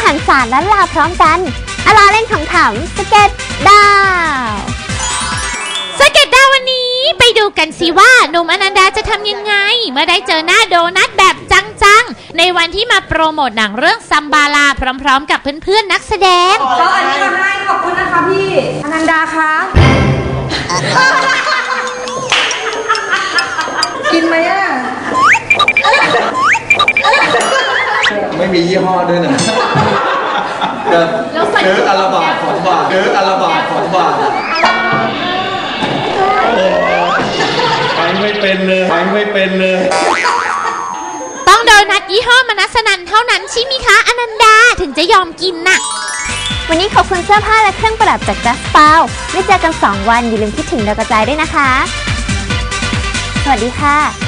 าสตร์ล้านลาพร้อมกันอลาเล่นขำๆสเก็ตดาวสเก็ตดาววันนี้ไปดูกันสิว่าหนุ่มอนันดาจะทำยังไง เมื่อได้เจอหน้าโดนัทแบบจังๆ ในวันที่มาโปรโมทหนังเรื่องซัมบาลาพร้อมๆ กับเพื่อนๆนักแสดงก็อันนี้มาให้ขอบคุณนะคะพี่อนันดาคะกินไหมอะ ม่มียี่ห้อด้วยนะเดินอัลบาทของบาทเดินอัลบาทของบาทไปไม่เป็นเลยไปไม่เป็นเลย ต้องโดนัทยี่ห้อมนัสนันเท่านั้นใช่ไหมคะอนันดาถึงจะยอมกินน่ะ วันนี้ขอบคุณเสื้อผ้าและเครื่องประดับจากจัสเปาไม่เจอกัน 2 วันอย่าลืมคิดถึงดาวกระจายด้วยนะคะ สวัสดีค่ะ